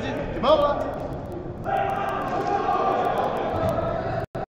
进，怎么了？